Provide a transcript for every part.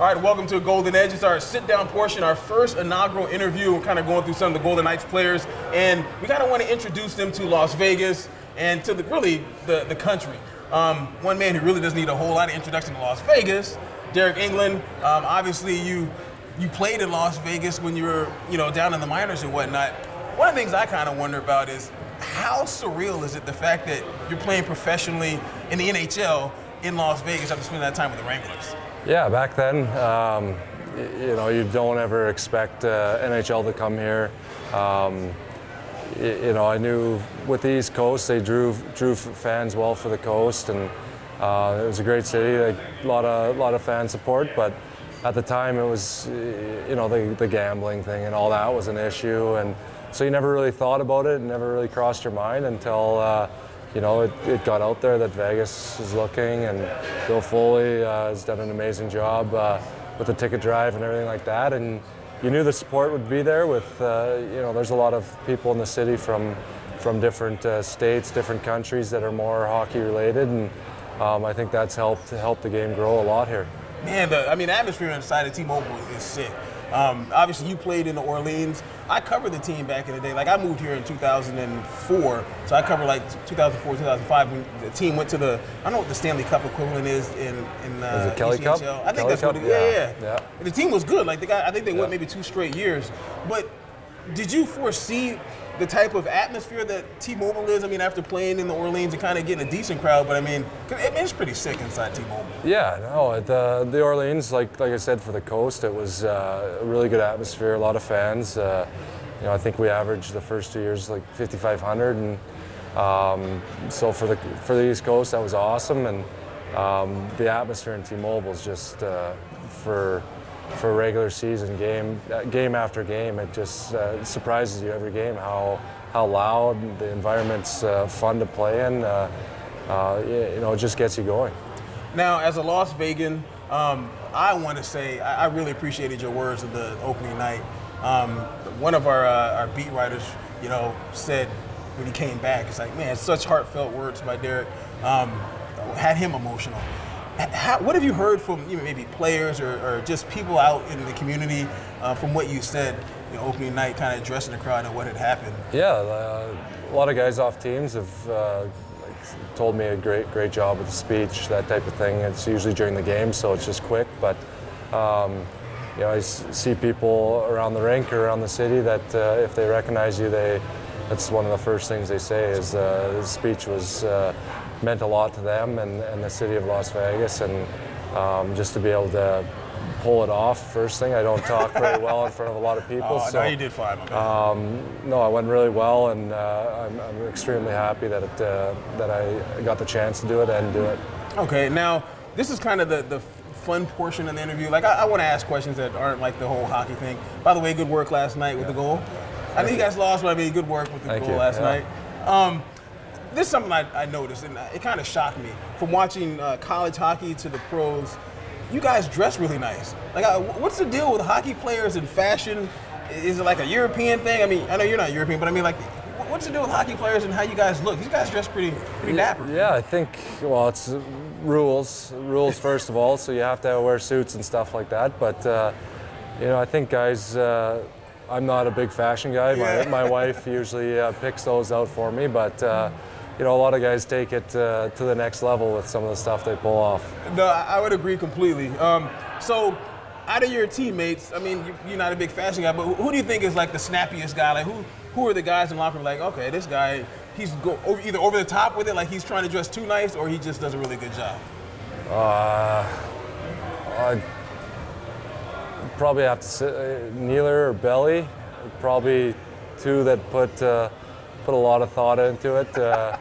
All right, welcome to Golden Edge. It's our sit-down portion, our first inaugural interview. We're kind of going through some of the Golden Knights players, and we kind of want to introduce them to Las Vegas and to the, really the, the country. Um, one man who really doesn't need a whole lot of introduction to Las Vegas, Deryk Engelland. Um, obviously, you you played in Las Vegas when you were you know down in the minors and whatnot. One of the things I kind of wonder about is how surreal is it the fact that you're playing professionally in the NHL in Las Vegas after spending that time with the Wranglers? Yeah, back then, um, you know, you don't ever expect uh, NHL to come here. Um, you know, I knew with the East Coast, they drew drew fans well for the coast, and uh, it was a great city. A lot of lot of fan support, but at the time, it was you know the the gambling thing and all that was an issue, and so you never really thought about it, and never really crossed your mind until. Uh, you know, it, it, got out there that Vegas is looking, and Bill Foley uh, has done an amazing job uh, with the ticket drive and everything like that. And you knew the support would be there. With uh, you know, there's a lot of people in the city from from different uh, states, different countries that are more hockey related, and um, I think that's helped help the game grow a lot here. Man, the, I mean, the atmosphere inside of T-Mobile is sick. Um, obviously, you played in the Orleans. I covered the team back in the day. Like I moved here in 2004, so I covered like 2004, 2005 when the team went to the. I don't know what the Stanley Cup equivalent is in in uh, is it Kelly ECHL. Cup? I think Kelly that's Cup? what it is. Yeah, yeah. yeah. And the team was good. Like they got, I think they Yeah. went maybe two straight years. But did you foresee the type of atmosphere that T-Mobile is? I mean, after playing in the Orleans and kind of getting a decent crowd, but I mean, it- it's pretty sick inside T-Mobile. Yeah, no, the the Orleans, like like I said, for the coast, it was uh, a really good atmosphere, a lot of fans. Uh, you know, I think we averaged the first two years like 5,500, and um, so for the for the East Coast, that was awesome. And um, the atmosphere in T-Mobile is just uh, for for a regular season game, uh, game after game, it just uh, surprises you every game how how loud the environment's uh, fun to play in. Uh, uh, you know, it just gets you going. Now, as a Las Vegan, um, I want to say I, I really appreciated your words of the opening night. Um, one of our, uh, our beat writers, you know, said when he came back, it's like, man, such heartfelt words by Deryk. Um, had him emotional. How, what have you heard from you know, maybe players or, or just people out in the community uh, from what you said, you know, opening night, kind of addressing the crowd and what had happened? Yeah, uh, a lot of guys off teams have uh, like, told me a great, great job with the speech, that type of thing. It's usually during the game, so it's just quick. But um, you know, I see people around the rink or around the city that uh, if they recognize you, they that's one of the first things they say is uh, the speech was uh, meant a lot to them and, and the city of Las Vegas, and um, just to be able to pull it off. First thing, I don't talk very well in front of a lot of people. Oh, so no, you did fine, man. um, no, I went really well, and uh, I'm, I'm extremely happy that it, uh, that I got the chance to do it and do it. Okay, now this is kind of the, the fun portion of the interview. Like, I, I want to ask questions that aren't like the whole hockey thing. By the way, good work last night with the goal. I think you guys lost, but I mean, good work with the Thank goal you, last yeah. night. Um, this is something I, I noticed, and it kind of shocked me. From watching uh, college hockey to the pros, you guys dress really nice. Like, uh, what's the deal with hockey players and fashion? Is it like a European thing? I mean, I know you're not European, but I mean, like, what's the deal with hockey players and how you guys look? These guys dress pretty, pretty dapper. Yeah, I think well, it's uh, rules, rules first of all. So you have to wear suits and stuff like that. But uh, you know, I think guys. Uh, I'm not a big fashion guy. Yeah. My, my wife usually uh, picks those out for me, but uh, you know, a lot of guys take it uh, to the next level with some of the stuff they pull off. No, I I would agree completely. Um, so, out of your teammates, I mean, you- you're not a big fashion guy, but who who do you think is like the snappiest guy? Like, who who are the guys in the locker room? Like, okay, this guy, he's go over, either over the top with it, like he's trying to dress too nice, or he just does a really good job. Uh, I'd probably have to say uh, Neeler or Belly, probably two that put uh, put a lot of thought into it. Uh,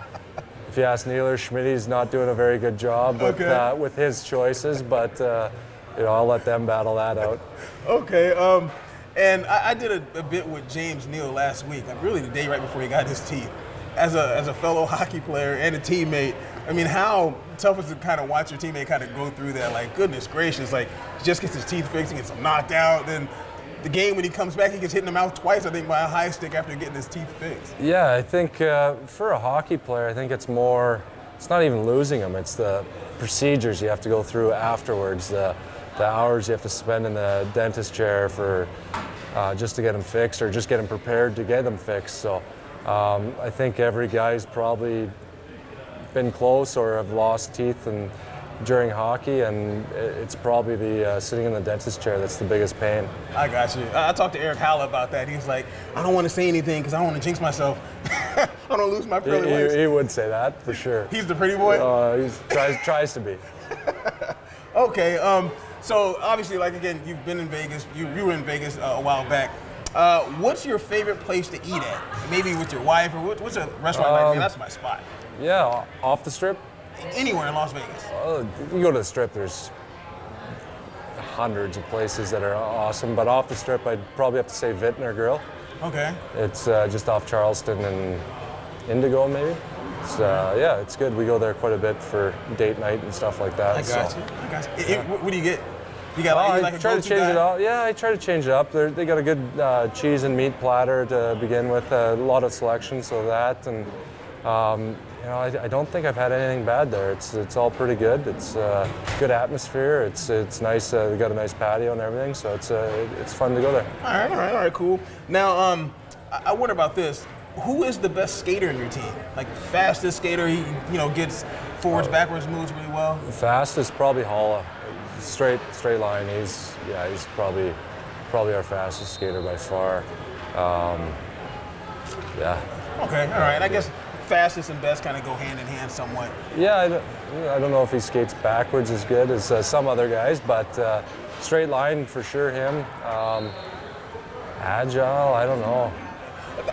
if you ask Neeler, Schmidt's not doing a very good job with Okay. uh, with his choices, but uh, you know I'll let them battle that out. Okay. Um, and I, I did a, a bit with James Neal last week, like really the day right before he got his teeth. As a, as a fellow hockey player and a teammate, I mean, how tough is it to kind of watch your teammate kind of go through that? Like, goodness gracious, like, he just gets his teeth fixed, he gets knocked out. Then the game when he comes back, he gets hit in the mouth twice, I think, by a high stick after getting his teeth fixed. Yeah, I think uh, for a hockey player, I think it's more. It's not even losing them; it's the procedures you have to go through afterwards, the the hours you have to spend in the dentist chair for uh, just to get them fixed or just get them prepared to get them fixed. So um, I think every guy's probably been close or have lost teeth and during hockey, and it's probably the uh, sitting in the dentist chair that's the biggest pain. I got you. I I talked to Erik Haula about that. He's like, I don't want to say anything because I don't want to jinx myself. I don't lose my He, pearly he- he would say that for sure. He's the pretty boy. Uh, he tries tries to be. Okay. Um. So obviously, like again, you've been in Vegas. You, you were in Vegas uh, a while back. Uh, what's your favorite place to eat at? Maybe with your wife, or what, what's a restaurant like? Um, Man, that's my spot. Yeah, off the strip. Anywhere in Las Vegas. Uh, you go to the strip, there's hundreds of places that are awesome, but off the strip, I'd probably have to say Vintner Grill. Okay. It's uh, just off Charleston and Indigo, maybe. It's, uh, yeah, it's good. We go there quite a bit for date night and stuff like that. I got so. you. I got you. It- it- what, do you get? You got Oh, like, you I like try to change guy? it up. Yeah, I try to change it up. They're, they got a good uh, cheese and meat platter to begin with. a lot of selection, so that and um, you know, I, I don't think I've had anything bad there. It's it's all pretty good. It's uh, good atmosphere. It's it's nice. Uh, they got a nice patio and everything, so it's uh, it's fun to go there. All right, all right, all right, cool. Now, um, I, I wonder about this. Who is the best skater in your team? Like fastest skater, he you know gets forwards, backwards moves really well. Fastest probably Haula, straight straight line. He's yeah, he's probably probably our fastest skater by far. Um, yeah. Okay, all right. I guess fastest and best kind of go hand in hand somewhat. Yeah, I don't, I don't know if he skates backwards as good as uh, some other guys, but uh, straight line for sure him. Um, agile, I don't know.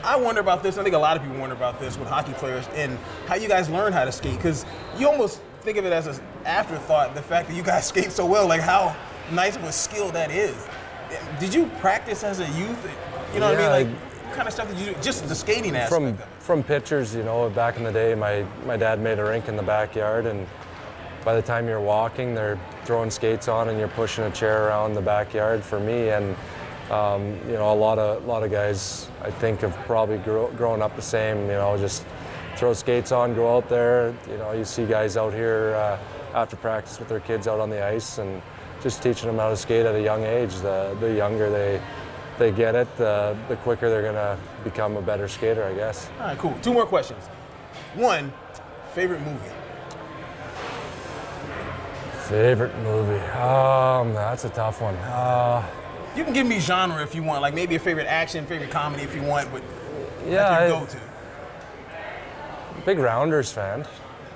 I wonder about this. I think a lot of people wonder about this with hockey players and how you guys learn how to skate because you almost think of it as an afterthought. The fact that you guys skate so well, like how nice of a skill that is. Did you practice as a youth? You know Yeah, what I mean? Like, kind of stuff did you do? Just the skating aspect. From from pictures, you know, back in the day, my my dad made a rink in the backyard, and by the time you're walking, they're throwing skates on, and you're pushing a chair around the backyard. For me, and um, you know, a lot of a lot of guys, I think, have probably grow, grown up the same. You know, just throw skates on, go out there. You know, you see guys out here uh, after practice with their kids out on the ice, and just teaching them how to skate at a young age. The the younger they they get it, the, the quicker they're gonna become a better skater, I guess. All right, cool. Two more questions. One, favorite movie. Favorite movie? Um, that's a tough one. Uh, You can give me genre if you want, like maybe a favorite action, favorite comedy if you want, but yeah, that's your go-to. big Rounders fan.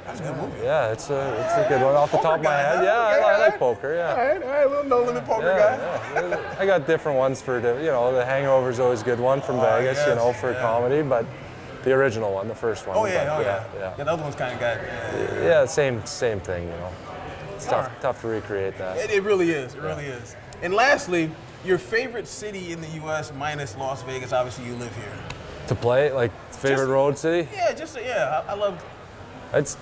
That's a good movie. Yeah, it's a it's a good one off the top of my head. huh? Yeah, I, I like poker. Yeah. All right, all right, little no limit poker guy. Yeah, yeah. I got different ones for the, you know, the Hangover's always a good one from Oh, Vegas, you know, for yeah. comedy, but the original one, the first one. Oh yeah, but oh yeah. yeah, Yeah, the other one's kind of got. Yeah. yeah. same same thing, you know. It's tough Alright. tough to recreate that. It, it really is. It really is. And lastly, your favorite city in the U.S. minus Las Vegas. Obviously, you live here. To play, like favorite Just- road city? Yeah, just yeah. I, I love. It's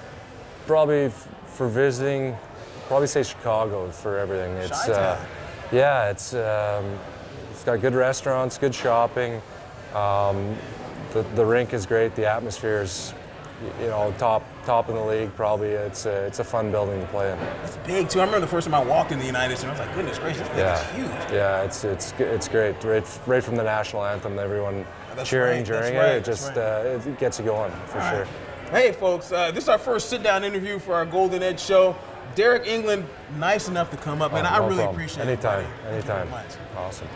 probably f- for visiting. Probably say Chicago for everything. It's uh, yeah, it's um, it's got good restaurants, good shopping. Um, the the rink is great. The atmosphere is, you know, top top in the league. Probably it's a, it's a fun building to play in. It's big too. I remember the first time I walked in the United Center, I was like, goodness gracious, this thing Yeah, is huge. yeah, it's it's it's great. Right right from the national anthem, everyone That's cheering right, during right, it. It just right. uh, it gets you going for All sure. Hey, folks, uh, this is our first sit-down interview for our Golden Edge show. Deryk Engelland, nice enough to come up, and Oh, I no really problem. appreciate Anytime, it. anytime. Thank you very much. Awesome.